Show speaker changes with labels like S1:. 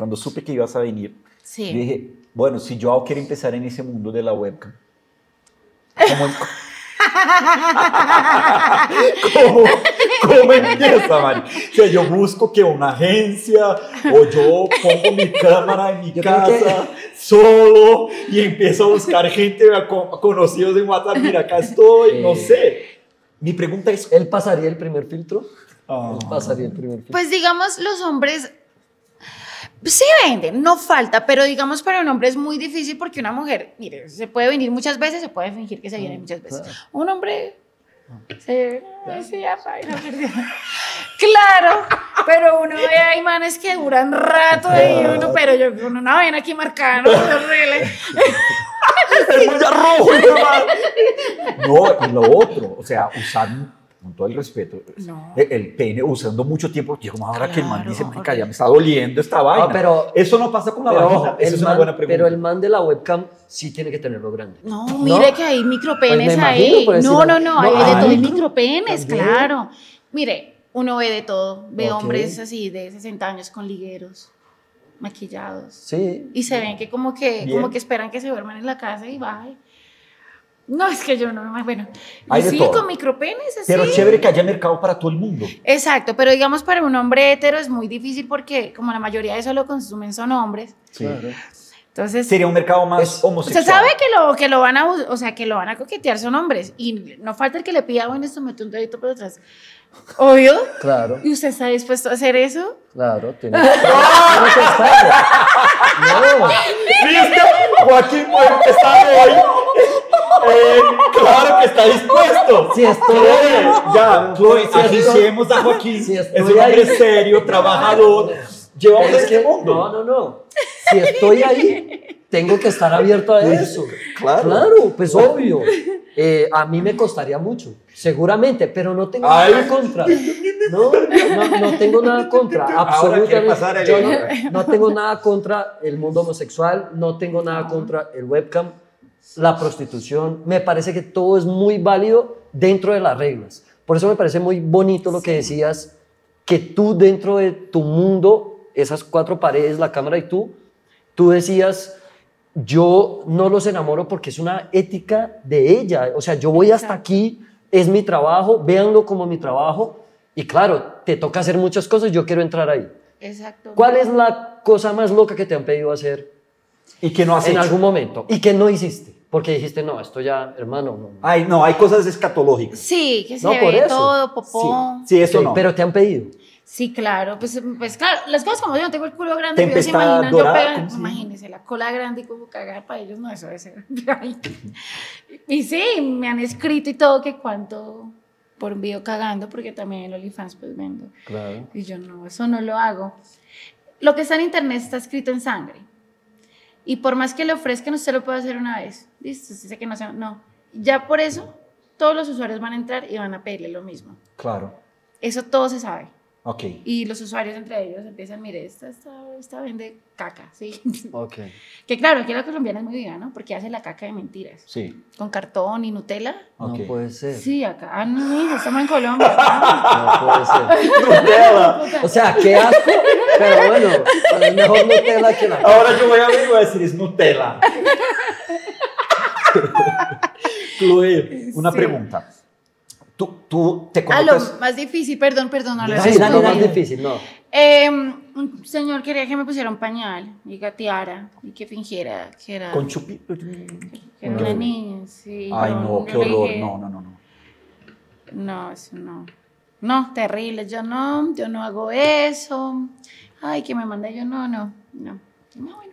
S1: cuando supe que ibas a venir,
S2: Sí.
S1: dije, bueno, si yo quiero empezar en ese mundo de la webcam, ¿cómo, ¿Cómo, cómo empieza, Mari? O sea, yo busco que una agencia o yo pongo mi cámara en mi
S3: Yo
S1: casa solo y empiezo a buscar gente co- conocidos en WhatsApp. Mira, acá estoy, no sé. Mi pregunta es...
S3: ¿Él pasaría el primer filtro?
S1: Ah.
S3: Él pasaría el primer filtro.
S2: Pues digamos, los hombres sí venden, no falta, pero digamos para un hombre es muy difícil porque una mujer, mire, se puede venir muchas veces, se puede fingir que se viene muchas veces. Un hombre se ay, sí. Claro, pero uno ve hay manes que duran rato y uno, pero yo con una vaina aquí marcada, no es horrible.
S1: ¡Es muy rojo! No, y lo otro, o sea, usar, con todo el respeto,
S2: No.
S1: el, el pene usando mucho tiempo, yo como ahora que el man
S2: Claro,
S1: dice, marica, ya me está doliendo esta vaina.
S3: pero-
S1: Eso no pasa con la vagina, es una
S3: man-
S1: buena pregunta.
S3: pero el man de la webcam sí tiene que tenerlo grande.
S2: No, mire que hay micropenes
S3: Pues
S2: ahí. No, no, no,
S3: No,
S2: hay de todo, hay
S3: hay
S2: micropenes,
S3: también.
S2: claro. Mire, uno ve de todo, ve
S3: Ok.
S2: hombres así de 60 años con ligueros, maquillados.
S3: Sí.
S2: Y se ven que como que,
S1: Bien.
S2: como que esperan que se duerman en la casa y bajen. No, es que yo no, bueno.
S1: Hay
S2: sí,
S1: todo.
S2: con micropenes así.
S1: Pero chévere que haya mercado para todo el mundo.
S2: Exacto, pero digamos para un hombre hetero es muy difícil porque como la mayoría de eso lo consumen son hombres.
S3: Claro.
S2: Entonces,
S1: Sería un mercado más
S3: Es-
S1: homosexual.
S2: Usted sabe que lo, que lo van a, o sea, que lo van a coquetear son hombres y no falta el que le pida, bueno, esto mete un dedito por detrás. Obvio.
S3: Claro,
S2: ¿Y usted está dispuesto a hacer eso?
S3: claro. Tiene, que estarlo. No,
S1: ¿Viste? Joaquín puede empezar hoy. Eh, claro que está dispuesto.
S3: Si estoy ahí.
S1: Ya, Chloe,
S3: Si estoy-
S1: a Joaquín.
S3: si
S1: es un hombre
S3: ahí.
S1: serio, trabajador. Llevamos este
S3: que-
S1: mundo.
S3: No, no, no. Si estoy ahí, tengo que estar abierto a eso.
S1: claro.
S3: Claro, pues obvio. Eh, a mí me costaría mucho, seguramente, pero no tengo
S1: Ay.
S3: nada contra. No, no, no tengo nada contra. Absolutamente. Yo no, no tengo nada contra el mundo homosexual, no tengo nada contra el webcam, la prostitución. Me parece que todo es muy válido dentro de las reglas. Por eso me parece muy bonito lo que decías, que tú dentro de tu mundo, esas cuatro paredes, la cámara y tú, tú decías, yo no los enamoro porque es una ética de ella. O sea, yo voy hasta aquí, es mi trabajo, véanlo como mi trabajo. Y claro, te toca hacer muchas cosas, yo quiero entrar ahí.
S2: Exacto.
S3: ¿Cuál es la cosa más loca que te han pedido hacer
S1: Y que no has
S3: en
S1: hecho.
S3: algún momento y que no hiciste? Porque dijiste, no, esto ya, hermano, no.
S1: Ay, no, hay cosas escatológicas.
S2: Sí, que se
S3: No,
S2: ve todo, popó.
S1: Sí, eso
S3: Ok,
S1: no.
S3: Pero te han pedido.
S2: Sí, claro, pues, pues claro, las cosas como yo no tengo el culo grande, pero se imaginan,
S1: dorada,
S2: yo pega-
S1: ¿cómo se llama?
S2: imagínense, la cola grande y como cagar para ellos, no, eso debe ser. Y sí, me han escrito y todo que cuánto por un video cagando, porque también en OnlyFans pues vendo.
S3: Claro.
S2: Y yo no, eso no lo hago. Lo que está en internet está escrito en sangre. Y por más que le ofrezcan, usted lo puede hacer una vez. Listo, sé que no sea, no. Ya por eso, todos los usuarios van a entrar y van a pedirle lo mismo.
S1: Claro.
S2: Eso todo se sabe.
S1: Ok.
S2: Y los usuarios entre ellos empiezan, mire, esta, esta, esta vende caca, ¿sí?
S3: Ok.
S2: que claro, aquí la colombiana es muy viva, ¿no? Porque hace la caca de mentiras.
S1: Sí.
S2: Con cartón y Nutella.
S3: No puede ser.
S2: Sí, acá. Ah, no, estamos en Colombia. ¿no?
S3: No puede ser.
S1: Nutella.
S3: O sea, qué asco, pero bueno, es mejor Nutella que la
S1: Ahora yo voy a ver y voy a decir es Nutella. Chloe, una
S2: Sí.
S1: pregunta. Tú, tú te
S2: Ah, lo
S1: conectas.
S2: más difícil, perdón, perdón, no lo
S1: Dale,
S3: Sí,
S1: dale,
S3: más difícil, no.
S2: Eh, un señor quería que me pusiera un pañal y gateara y que fingiera que era,
S1: Con chupito.
S2: que era una niña. Sí,
S1: Ay, no, qué horror.
S2: dije,
S1: No, no, no, no.
S2: No, eso no. No, terrible. Yo no, yo no hago eso. Ay, que me manda yo no, no, no. No, bueno.